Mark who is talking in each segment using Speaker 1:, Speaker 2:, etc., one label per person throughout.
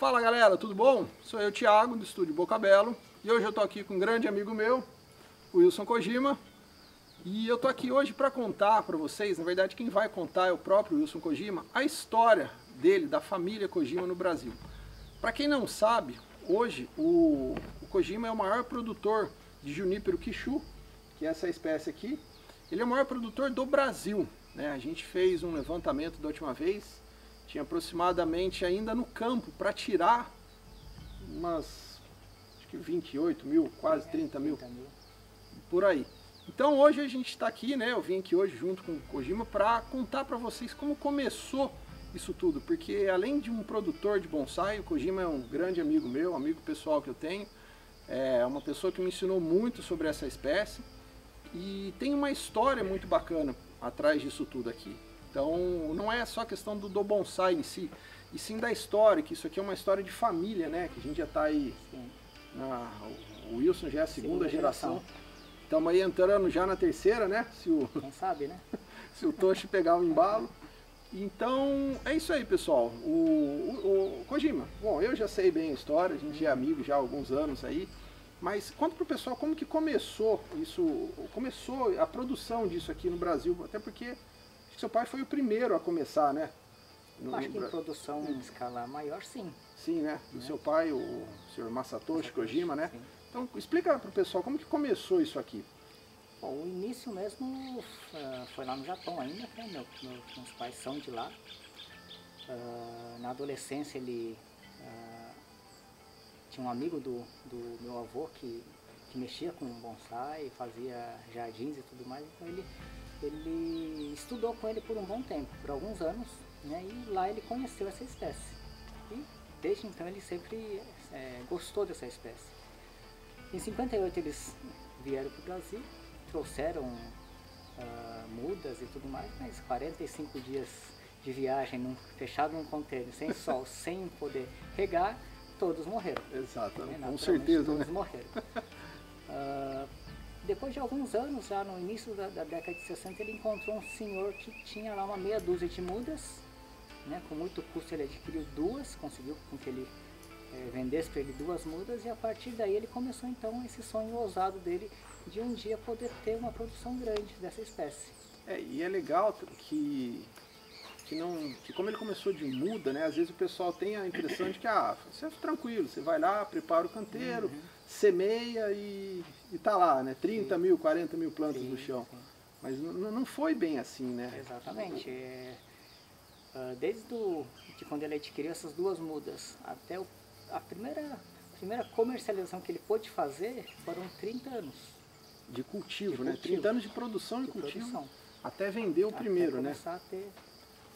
Speaker 1: Fala galera, tudo bom? Sou eu, Thiago, do estúdio Bocabelo e hoje eu tô aqui com um grande amigo meu, o Wilson Kojima e eu tô aqui hoje para contar para vocês, na verdade quem vai contar é o próprio Wilson Kojima, a história dele, da família Kojima no Brasil. Para quem não sabe, hoje o, o Kojima é o maior produtor de Junípero Kishu, que é essa espécie aqui. Ele é o maior produtor do Brasil. Né? A gente fez um levantamento da última vez, tinha aproximadamente ainda no campo para tirar umas acho que 28 mil, quase 30 mil, por aí. Então hoje a gente está aqui, né? Eu vim aqui hoje junto com o Kojima para contar para vocês como começou isso tudo, porque além de um produtor de bonsai, o Kojima é um grande amigo meu, amigo pessoal que eu tenho, é uma pessoa que me ensinou muito sobre essa espécie e tem uma história muito bacana atrás disso tudo aqui. Então não é só questão do, do bonsai em si, e sim da história, que isso aqui é uma história de família, né? Que a gente já está aí, na, o Wilson já é a segunda, segunda geração. Estamos aí entrando já na terceira, né?
Speaker 2: Se o, Quem sabe, né?
Speaker 1: se o Toshi pegar o embalo. Então, é isso aí, pessoal. O, o, o, Kojima, bom, eu já sei bem a história, a gente é amigo já há alguns anos aí, mas conta pro pessoal como que começou isso, começou a produção disso aqui no Brasil, até porque que seu pai foi o primeiro a começar, né?
Speaker 2: No, acho que em produção em escala maior, sim.
Speaker 1: Sim, né? Do é. seu pai, o senhor Masatoshi Kojima, né? Sim. Então, explica pro pessoal como que começou isso aqui.
Speaker 2: Bom, o início mesmo uh, foi lá no Japão ainda, né? Meu, meu, meus pais são de lá. Uh, na adolescência ele uh, tinha um amigo do, do meu avô que, que mexia com bonsai, fazia jardins e tudo mais, então ele, ele estudou com ele por um bom tempo, por alguns anos, né? e lá ele conheceu essa espécie. E desde então ele sempre é, gostou dessa espécie. Em 58 eles vieram para o Brasil, trouxeram uh, mudas e tudo mais, mas 45 dias de viagem num, fechado num container, sem sol, sem poder regar, todos morreram.
Speaker 1: Exato, né? com certeza.
Speaker 2: Todos
Speaker 1: né?
Speaker 2: morreram. Uh, depois de alguns anos, já no início da, da, década de 60, ele encontrou um senhor que tinha lá uma meia dúzia de mudas, né? com muito custo ele adquiriu duas, conseguiu com que ele é, vendesse para ele duas mudas e a partir daí ele começou então esse sonho ousado dele de um dia poder ter uma produção grande dessa espécie.
Speaker 1: É, e é legal que, que, não, que como ele começou de muda, né, às vezes o pessoal tem a impressão de que ah, você é tranquilo, você vai lá, prepara o canteiro, uhum. Semeia e, e tá lá, né, 30 sim. mil, 40 mil plantas sim, no chão. Sim. Mas não foi bem assim, né?
Speaker 2: Exatamente. É, ah, desde do, de quando ele adquiriu essas duas mudas até o, a primeira, primeira comercialização que ele pôde fazer foram 30 anos
Speaker 1: de cultivo, de né? Cultivo. 30 anos de produção de, de cultivo produção. até vender o até primeiro, né?
Speaker 2: A ter...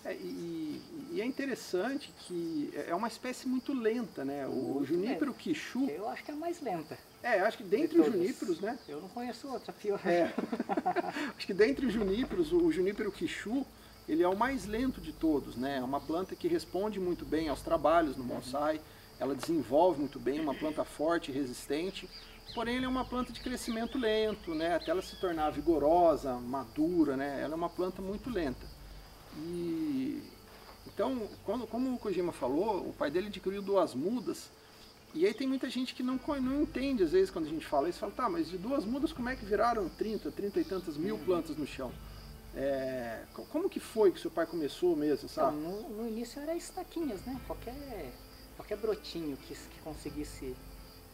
Speaker 1: É, e, e, é interessante que é, é uma espécie muito lenta, né? O, o junípero quixu...
Speaker 2: Eu acho que é a mais lenta.
Speaker 1: É, acho que dentre de os juníperos, né?
Speaker 2: Eu não conheço outra pior.
Speaker 1: É. acho que dentre os juníperos, o, junípero quixu, ele é o mais lento de todos, né? É uma planta que responde muito bem aos trabalhos no bonsai, ela desenvolve muito bem, uma planta forte e resistente, porém ele é uma planta de crescimento lento, né? até ela se tornar vigorosa, madura, né? ela é uma planta muito lenta. E então, quando, como o Kojima falou, o pai dele adquiriu duas mudas, e aí tem muita gente que não, não entende, às vezes, quando a gente fala isso, fala, tá, mas de duas mudas como é que viraram 30, 30 e tantas mil plantas no chão? É, como que foi que seu pai começou mesmo, sabe?
Speaker 2: Então, no, no, início era estaquinhas, né? Qualquer, qualquer brotinho que, que conseguisse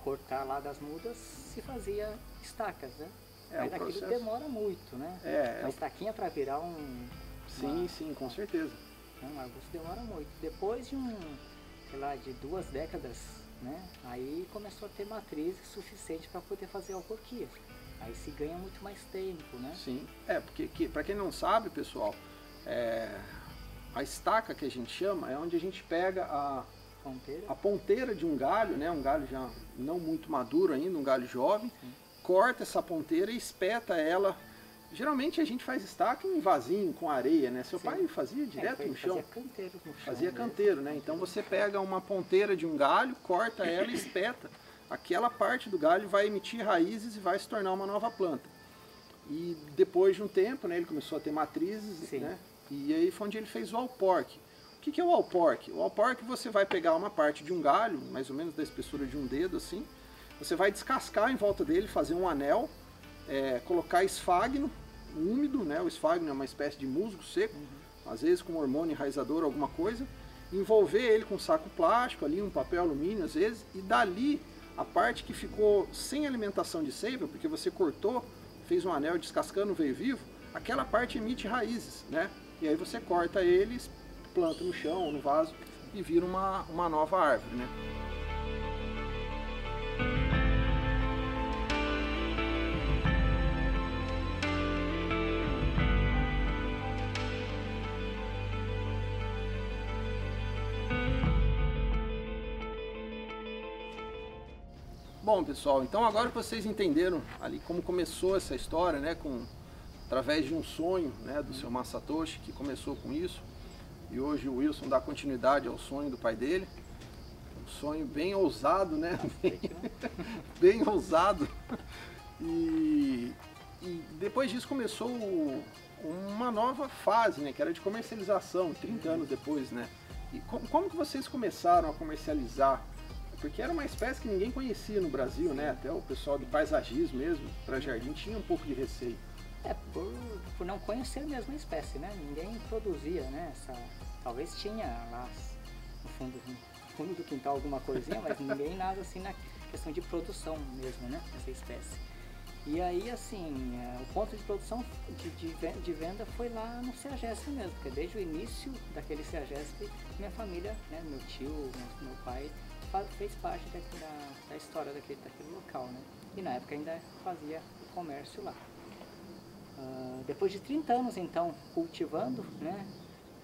Speaker 2: cortar lá das mudas se fazia estacas, né? É, Mas aquilo processo... demora muito, né?
Speaker 1: É,
Speaker 2: Uma é estaquinha para virar um...
Speaker 1: Sim, uma... sim, com certeza.
Speaker 2: Um arbusto demora muito. Depois de um, sei lá, de duas décadas, né? Aí começou a ter matriz suficiente para poder fazer alcorquia. Aí se ganha muito mais tempo, né?
Speaker 1: Sim, é, porque que, para quem não sabe, pessoal, é, a estaca que a gente chama é onde a gente pega a,
Speaker 2: ponteira.
Speaker 1: a ponteira de um galho, né, um galho já não muito maduro ainda, um galho jovem, Sim. corta essa ponteira e espeta ela. Geralmente a gente faz estaca em vasinho com areia, né? Seu Sim. pai fazia direto
Speaker 2: é,
Speaker 1: no chão.
Speaker 2: Fazia canteiro no chão.
Speaker 1: Fazia canteiro, né? Então você pega uma ponteira de um galho, corta ela e espeta aquela parte do galho vai emitir raízes e vai se tornar uma nova planta. E depois de um tempo, né, ele começou a ter matrizes, Sim. né? E aí foi onde ele fez o alporque. O que, que é o alporque? O alporque você vai pegar uma parte de um galho, mais ou menos da espessura de um dedo assim, você vai descascar em volta dele, fazer um anel, é, colocar esfagno úmido, né? O esfagno é uma espécie de musgo seco, uhum. às vezes com hormônio enraizador, alguma coisa, envolver ele com um saco plástico ali, um papel alumínio às vezes, e dali a parte que ficou sem alimentação de seiva, porque você cortou, fez um anel descascando veio vivo, aquela parte emite raízes, né? E aí você corta eles, planta no chão ou no vaso e vira uma, uma nova árvore, né? Bom, pessoal, então agora que vocês entenderam ali como começou essa história, né, com através de um sonho, né, do seu Masatoshi, que começou com isso, e hoje o Wilson dá continuidade ao sonho do pai dele. Um sonho bem ousado, né? Bem, ousado. E, e, depois disso começou uma nova fase, né, que era de comercialização, 30 anos depois, né? E como, como que vocês começaram a comercializar porque era uma espécie que ninguém conhecia no Brasil, né? Até o pessoal do paisagismo mesmo, para jardim, tinha um pouco de receio.
Speaker 2: É, por, por não conhecer mesmo a espécie, né? Ninguém produzia, né? Essa, talvez tinha lá no fundo, no fundo do quintal alguma coisinha, mas ninguém nada assim na questão de produção mesmo, né? Essa espécie. E aí, assim, é, o ponto de produção de, de, de, venda foi lá no CEAGESP mesmo, porque desde o início daquele CEAGESP, minha família, né, meu tio, meu pai, fez parte da, da, história daquele, daquele local, né? E na época ainda fazia o comércio lá. Uh, depois de 30 anos, então, cultivando, né?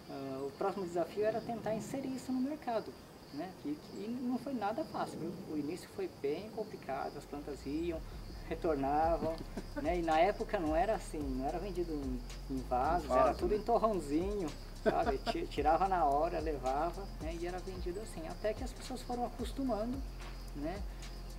Speaker 2: Uh, o próximo desafio era tentar inserir isso no mercado, né? E, e não foi nada fácil, viu? O início foi bem complicado, as plantas iam, retornavam, né? E na época não era assim, não era vendido em, em vasos, era tudo né? em torrãozinho, sabe? Tirava na hora, levava, né? E era vendido assim, até que as pessoas foram acostumando, né?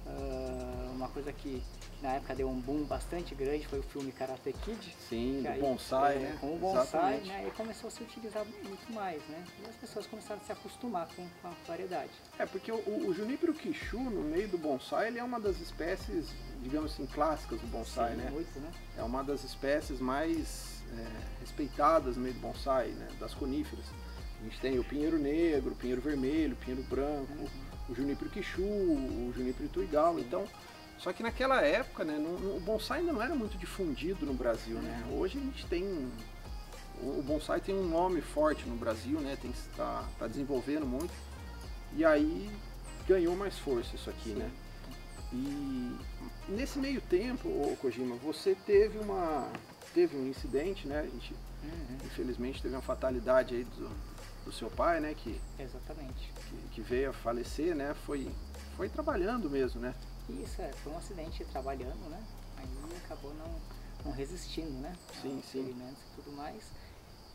Speaker 2: Uh, uma coisa que na época deu um boom bastante grande foi o filme Karate Kid.
Speaker 1: Sim, do aí, bonsai, é, né?
Speaker 2: Com o bonsai, né? E começou a se utilizar muito mais, né? E as pessoas começaram a se acostumar com, com a variedade.
Speaker 1: É, porque o, o Junípero Kishu, no meio do bonsai, ele é uma das espécies, digamos assim, clássicas do bonsai, Sim, né?
Speaker 2: Muito, né?
Speaker 1: É uma das espécies mais é, respeitadas no meio do bonsai, né? Das coníferas. A gente tem o pinheiro negro, o pinheiro vermelho, o pinheiro branco, uhum. o Junípero Kishu, o Junípero Tuigal, então só que naquela época, né, o bonsai ainda não era muito difundido no Brasil, né? Hoje a gente tem o bonsai tem um nome forte no Brasil, né? Tem está tá desenvolvendo muito. E aí ganhou mais força isso aqui, Sim. né? E nesse meio tempo, ô Kojima, você teve uma teve um incidente, né? A gente uhum. infelizmente teve uma fatalidade aí do, do seu pai, né? Que
Speaker 2: exatamente
Speaker 1: que, que veio a falecer, né? Foi foi trabalhando mesmo, né?
Speaker 2: Isso, é, foi um acidente trabalhando, né? Aí acabou não, não resistindo, né?
Speaker 1: Sim, sim.
Speaker 2: Ferimentos e tudo mais.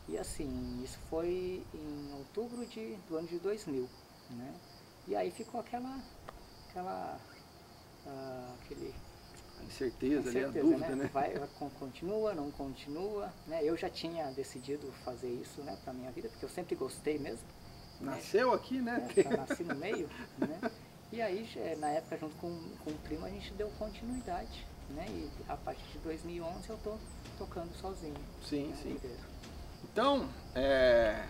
Speaker 2: E assim, isso foi em outubro de, do ano de 2000, né? E aí ficou aquela, aquela, uh, aquele...
Speaker 1: Incerteza, ali, a dúvida, né? né?
Speaker 2: Vai, continua, não continua, né? Eu já tinha decidido fazer isso, né, pra minha vida, porque eu sempre gostei mesmo.
Speaker 1: Né? Nasceu né? aqui, né?
Speaker 2: É, nasci no meio, né? E aí, na época, junto com, com o primo, a gente deu continuidade, né? E a partir de 2011 eu tô tocando sozinho.
Speaker 1: Sim, né? sim. Então, é,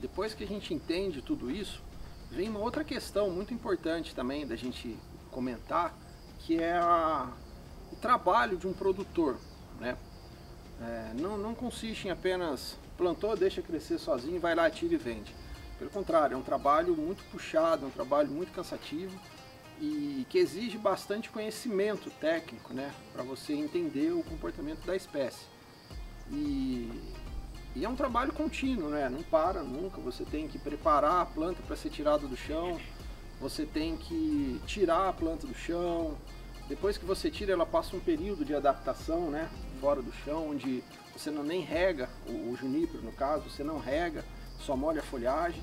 Speaker 1: depois que a gente entende tudo isso, vem uma outra questão muito importante também da gente comentar, que é a, o trabalho de um produtor, né? É, não, não consiste em apenas plantou, deixa crescer sozinho, vai lá, tira e vende pelo contrário, é um trabalho muito puxado, é um trabalho muito cansativo e que exige bastante conhecimento técnico, né, para você entender o comportamento da espécie. E, e, é um trabalho contínuo, né, não para nunca. Você tem que preparar a planta para ser tirada do chão, você tem que tirar a planta do chão. Depois que você tira, ela passa um período de adaptação, né, fora do chão, onde você não nem rega o, o junípero, no caso, você não rega só molha a folhagem.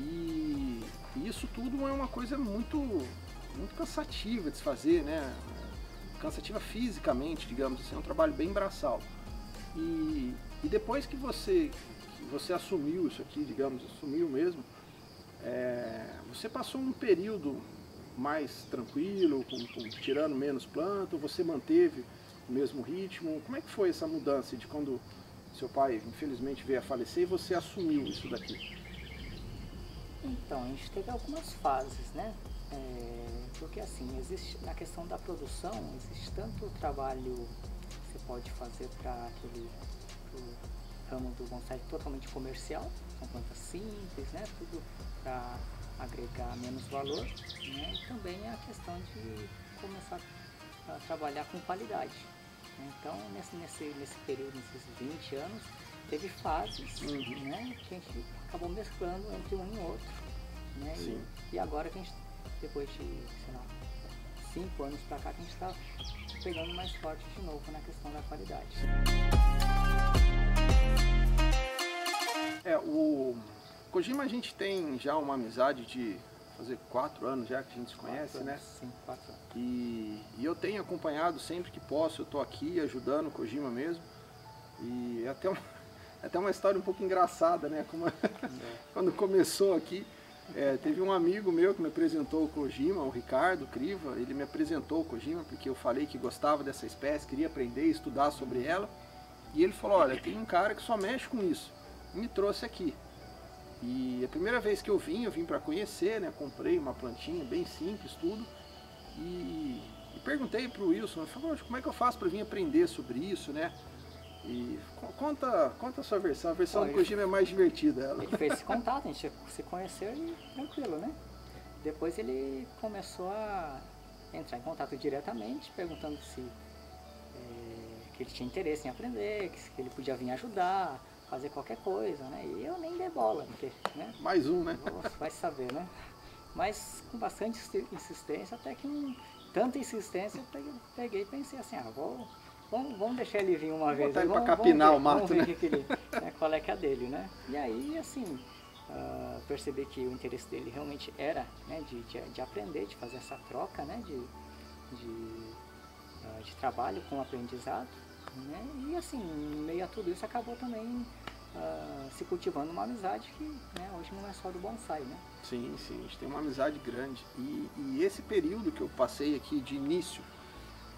Speaker 1: E, e isso tudo é uma coisa muito, muito cansativa de se fazer, né? Cansativa fisicamente, digamos assim, é um trabalho bem braçal. E, e depois que você, você assumiu isso aqui, digamos, assumiu mesmo, é, você passou um período mais tranquilo, com, com, tirando menos planta, você manteve o mesmo ritmo? Como é que foi essa mudança de quando seu pai infelizmente veio a falecer e você assumiu isso daqui?
Speaker 2: Então, a gente teve algumas fases, né? É, porque assim, existe na questão da produção, existe tanto o trabalho que você pode fazer para aquele ramo do bonsai totalmente comercial, são plantas simples, né? Tudo para agregar menos valor, né? E também a questão de começar a trabalhar com qualidade. Então, nesse, nesse, nesse período, nesses 20 anos, teve fases uhum. né, que a gente acabou mesclando entre um e outro. Né? E, e, agora que a gente, depois de, sei lá, 5 anos para cá, que a gente está pegando mais forte de novo na questão da qualidade.
Speaker 1: É, o Kojima a gente tem já uma amizade de fazer quatro anos já que a gente se conhece, né?
Speaker 2: Anos, sim, quatro anos.
Speaker 1: E, e, eu tenho acompanhado sempre que posso, eu estou aqui ajudando o Kojima mesmo. E é até, uma, é até uma história um pouco engraçada, né? Como, quando começou aqui, é, teve um amigo meu que me apresentou o Kojima, o Ricardo Criva, ele me apresentou o Kojima porque eu falei que gostava dessa espécie, queria aprender, estudar sobre ela. E ele falou, olha, tem um cara que só mexe com isso. Me trouxe aqui. E a primeira vez que eu vim, eu vim para conhecer, né? Comprei uma plantinha bem simples, tudo. E, e perguntei para o Wilson, falou, como é que eu faço para vir aprender sobre isso, né? E conta, conta a sua versão, a versão do Kojima é mais divertida. Ela.
Speaker 2: Ele fez esse contato, a gente se conheceu e tranquilo, né? Depois ele começou a entrar em contato diretamente, perguntando se é, que ele tinha interesse em aprender, que, que ele podia vir ajudar, fazer qualquer coisa, né? E eu nem dei bola, porque, né?
Speaker 1: Mais um, né?
Speaker 2: Vai saber, né? Mas com bastante insistência, até que um, tanta insistência, eu peguei, e pensei assim, ah, vou, vamos, vamos deixar ele vir uma vez.
Speaker 1: Botar
Speaker 2: ele
Speaker 1: para capinar
Speaker 2: ver,
Speaker 1: o mato, né?
Speaker 2: Que ele, né? Qual é que é a dele, né? E aí, assim, uh, perceber que o interesse dele realmente era né, de, de, de aprender, de fazer essa troca, né? De, de, uh, de trabalho com aprendizado. Né? E assim, meio a tudo isso acabou também uh, se cultivando uma amizade que né, hoje não é só do bonsai, né?
Speaker 1: Sim, sim, a gente tem uma amizade grande. E, e esse período que eu passei aqui de início,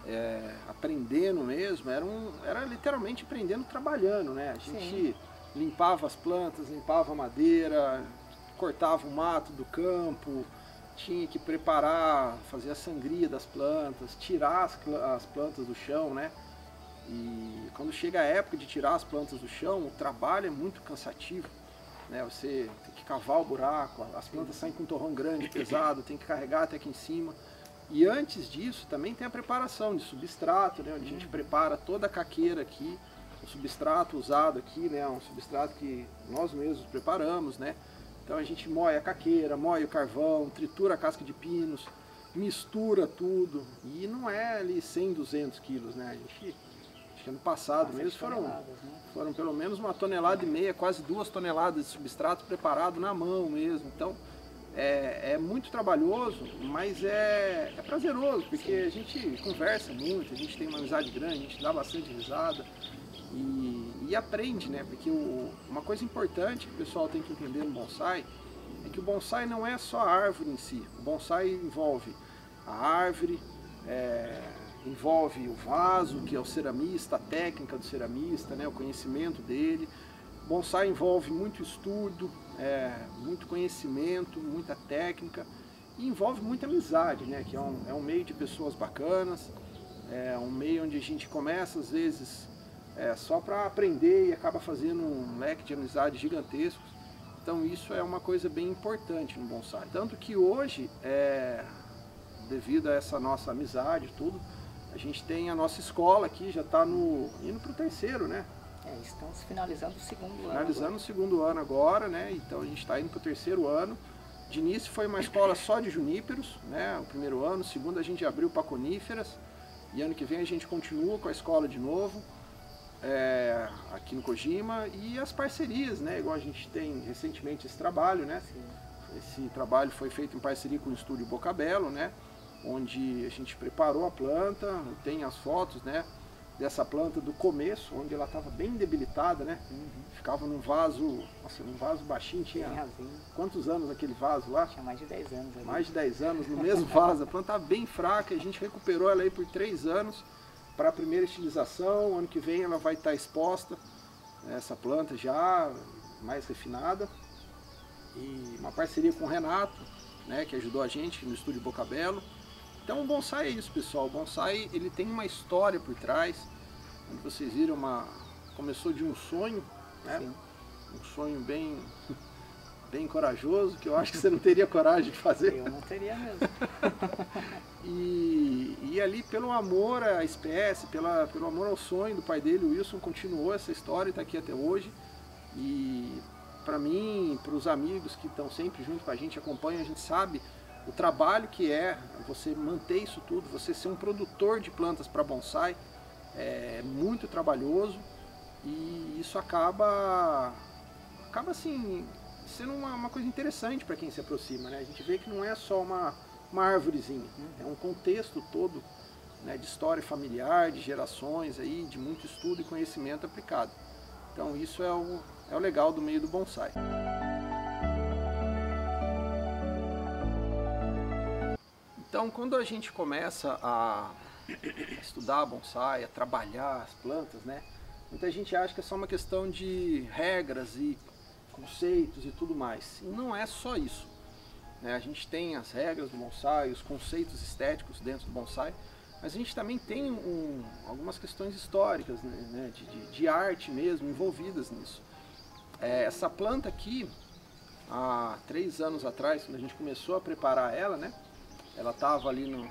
Speaker 1: é, aprendendo mesmo, era, um, era literalmente aprendendo trabalhando, né? A gente sim. limpava as plantas, limpava a madeira, cortava o mato do campo, tinha que preparar, fazer a sangria das plantas, tirar as, as plantas do chão, né? E quando chega a época de tirar as plantas do chão, o trabalho é muito cansativo. Né? Você tem que cavar o buraco, as plantas saem com um torrão grande, pesado, tem que carregar até aqui em cima. E antes disso também tem a preparação de substrato, né? onde a gente prepara toda a caqueira aqui, o substrato usado aqui, né? um substrato que nós mesmos preparamos. Né? Então a gente moe a caqueira, moe o carvão, tritura a casca de pinos, mistura tudo. E não é ali 100, 200 quilos, né? A gente ano passado mesmo foram, né? foram pelo menos uma tonelada e meia, quase duas toneladas de substrato preparado na mão mesmo. Então é, é muito trabalhoso, mas é, é prazeroso, porque a gente conversa muito, a gente tem uma amizade grande, a gente dá bastante risada e, e aprende, né? Porque o, uma coisa importante que o pessoal tem que entender no bonsai é que o bonsai não é só a árvore em si. O bonsai envolve a árvore, é, envolve o vaso, que é o ceramista, a técnica do ceramista, né, o conhecimento dele. Bonsai envolve muito estudo, é, muito conhecimento, muita técnica e envolve muita amizade, né, que é um, é um meio de pessoas bacanas, é um meio onde a gente começa às vezes é, só para aprender e acaba fazendo um leque de amizades gigantescos. Então isso é uma coisa bem importante no bonsai. Tanto que hoje, é, devido a essa nossa amizade tudo, a gente tem a nossa escola aqui, já está no, indo para o terceiro, né?
Speaker 2: É, estamos finalizando o segundo
Speaker 1: ano. Finalizando o segundo ano agora, né? Então a gente está indo para o terceiro ano. De início foi uma escola só de juníperos, né? O primeiro ano, o segundo a gente abriu para coníferas. E ano que vem a gente continua com a escola de novo, é, aqui no Kojima. E as parcerias, né? Igual a gente tem recentemente esse trabalho, né? Sim. Esse trabalho foi feito em parceria com o Estúdio Bocabelo, né? Onde a gente preparou a planta, tem as fotos, né? dessa planta do começo, onde ela estava bem debilitada, né?
Speaker 2: Uhum.
Speaker 1: Ficava num vaso, nossa, num vaso baixinho, tinha
Speaker 2: Bem
Speaker 1: quantos anos aquele vaso lá?
Speaker 2: Tinha mais de 10 anos ali.
Speaker 1: Mais de 10 anos no mesmo vaso. A planta estava bem fraca, a gente recuperou ela aí por 3 anos para a primeira estilização. Ano que vem ela vai estar exposta, essa planta já mais refinada. E uma parceria com o Renato, né, que ajudou a gente no estúdio Bocabelo. Então o bonsai é isso, pessoal. O bonsai ele tem uma história por trás. Onde vocês viram, uma começou de um sonho, né?
Speaker 2: Sim.
Speaker 1: Um sonho bem bem corajoso, que eu acho que você não teria coragem de fazer.
Speaker 2: Eu não teria mesmo.
Speaker 1: E, e ali pelo amor à espécie, pela, pelo amor ao sonho do pai dele, o Wilson continuou essa história e está aqui até hoje. E para mim, para os amigos que estão sempre junto com a gente, acompanham, a gente sabe o trabalho que é você manter isso tudo, você ser um produtor de plantas para bonsai, é muito trabalhoso e isso acaba, acaba assim, sendo uma, uma coisa interessante para quem se aproxima. Né? A gente vê que não é só uma, uma árvorezinha, é um contexto todo né, de história familiar, de gerações, aí, de muito estudo e conhecimento aplicado. Então isso é o, é o legal do meio do bonsai. Então quando a gente começa a estudar bonsai, a trabalhar as plantas, né? Muita gente acha que é só uma questão de regras e conceitos e tudo mais. E não é só isso. Né? A gente tem as regras do bonsai, os conceitos estéticos dentro do bonsai, mas a gente também tem um, algumas questões históricas, né? de, de, de, arte mesmo, envolvidas nisso. É, essa planta aqui, há três anos atrás, quando a gente começou a preparar ela, né? Ela estava ali no,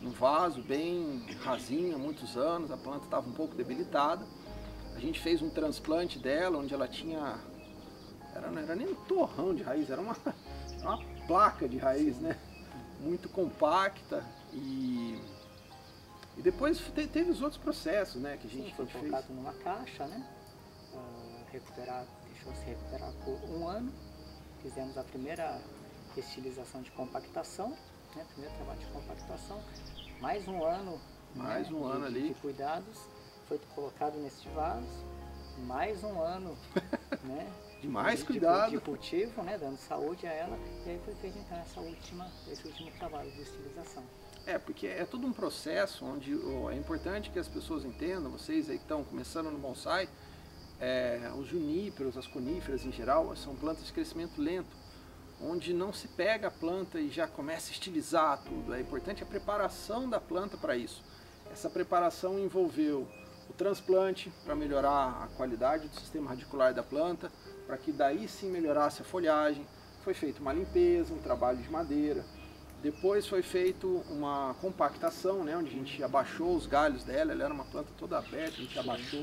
Speaker 1: no vaso, bem rasinha, há muitos anos, a planta estava um pouco debilitada. A gente fez um transplante dela, onde ela tinha. Era, não era nem um torrão de raiz, era uma, uma placa de raiz, né? Muito compacta e. E depois te, teve os outros processos, né? Que a gente
Speaker 2: Sim, foi
Speaker 1: fez.
Speaker 2: colocado numa caixa, né? Uh, recuperar, deixou se recuperar por um ano. Fizemos a primeira estilização de compactação, né? Primeiro trabalho de compactação. Mais um ano.
Speaker 1: Mais
Speaker 2: né,
Speaker 1: um
Speaker 2: de-
Speaker 1: ano
Speaker 2: de-
Speaker 1: ali.
Speaker 2: De cuidados. Foi colocado nesse vaso. Mais um ano, né?
Speaker 1: De mais
Speaker 2: de-
Speaker 1: cuidado.
Speaker 2: De, cultivo, né? Dando saúde a ela. E aí foi feito então essa última, esse último trabalho de estilização.
Speaker 1: É, porque é todo um processo onde ó, é importante que as pessoas entendam, vocês aí que estão começando no bonsai, é, os juníperos, as coníferas em geral, são plantas de crescimento lento, onde não se pega a planta e já começa a estilizar tudo. É importante a preparação da planta para isso. Essa preparação envolveu o transplante para melhorar a qualidade do sistema radicular da planta, para que daí sim melhorasse a folhagem. Foi feita uma limpeza, um trabalho de madeira, depois foi feito uma compactação, né, onde a gente abaixou os galhos dela, ela era uma planta toda aberta, a gente abaixou.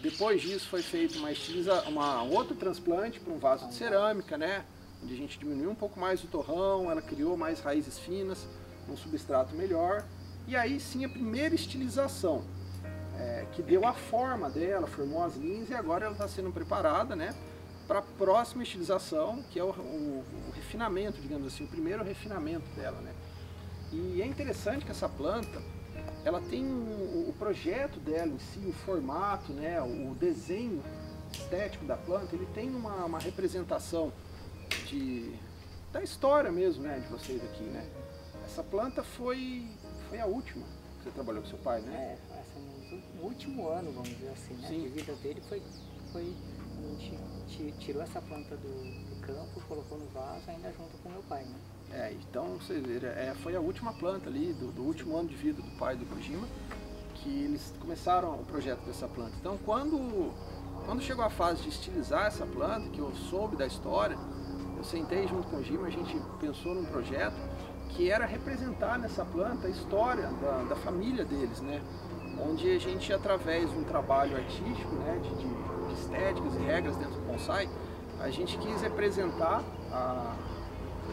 Speaker 1: Depois disso foi feito uma, estiliza, uma outro transplante para um vaso de cerâmica, né, onde a gente diminuiu um pouco mais o torrão, ela criou mais raízes finas, um substrato melhor. E aí sim a primeira estilização, é, que deu a forma dela, formou as linhas e agora ela está sendo preparada, né, para a próxima estilização, que é o, o- o refinamento, digamos assim, o primeiro refinamento dela, né. E é interessante que essa planta, ela tem um- o projeto dela em si, o formato, né, o desenho estético da planta, ele tem uma, uma representação de, da história mesmo, né, de vocês aqui, né. Essa planta foi, foi a última que você trabalhou com seu pai, né?
Speaker 2: É, assim, no último ano, vamos dizer assim, né?
Speaker 1: Sim.
Speaker 2: De vida dele foi, foi a gente ti- tirou essa planta do, do campo, colocou no vaso, ainda junto com meu pai, né?
Speaker 1: É, então vocês viram, é, foi a última planta ali do, do último ano de vida do pai do Kojima que eles começaram o projeto dessa planta. Então quando, quando chegou a fase de estilizar essa planta, que eu soube da história, eu sentei junto com o Kojima, a gente pensou num projeto que era representar nessa planta a história da, da família deles, né? Onde a gente, através de um trabalho artístico, né, de, de- de estéticas e regras dentro do bonsai, a gente quis representar a,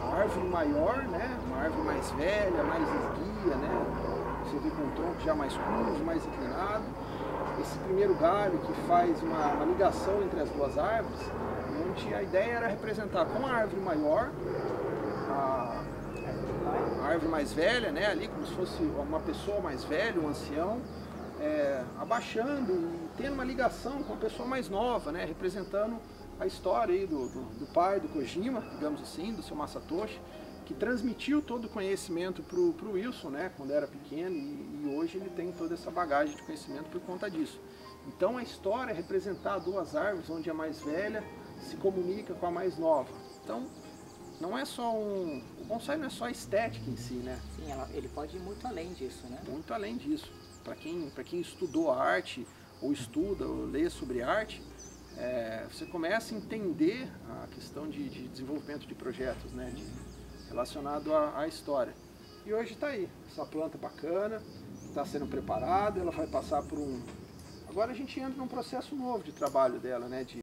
Speaker 1: a árvore maior, né? Uma árvore mais velha, mais esguia, né? Você vê com um tronco já mais curvo, mais inclinado. Esse primeiro galho que faz uma, uma ligação entre as duas árvores, onde a ideia era representar com a árvore maior, a, a árvore mais velha, né? Ali como se fosse uma pessoa mais velha, um ancião, é, abaixando e tendo uma ligação com a pessoa mais nova, né, representando a história aí do, do, do pai do Kojima, digamos assim, do seu Masatoshi, que transmitiu todo o conhecimento para o Wilson, né, quando era pequeno, e, e, hoje ele tem toda essa bagagem de conhecimento por conta disso. Então a história é representar duas árvores, onde a mais velha se comunica com a mais nova. Então não é só um. O bonsai não é só estética em si, né?
Speaker 2: Sim, ela, ele pode ir muito além disso, né?
Speaker 1: Muito além disso. Para quem, quem estudou arte, ou estuda, ou lê sobre arte, é, você começa a entender a questão de, de desenvolvimento de projetos, né? De, relacionado à, à história. E hoje está aí, essa planta bacana, está sendo preparada, ela vai passar por um. Agora a gente entra num processo novo de trabalho dela, né? De